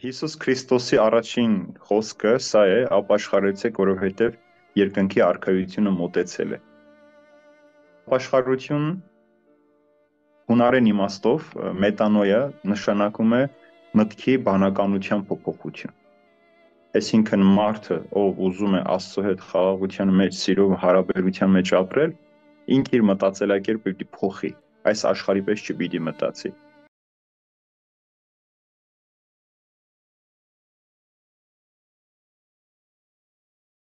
Հիսուս Քրիստոսի առաջին խոսքը սա է՝ ապաշխարեցեք, որովհետև երկնքի արքայությունը մոտեցել է։ Ապաշխարություն հունարեն իմաստով մետանոյա նշանակում է մտքի բանականության փոփոխություն։ Այսինքն մարդը, ով ուզում է Աստծո հետ խաղաղության մեջ, սիրով հարաբերության մեջ ապրել, ինքը իր մտածելակերպը պիտի փոխի։ Այս աշխարհի պես չպիտի մտածի։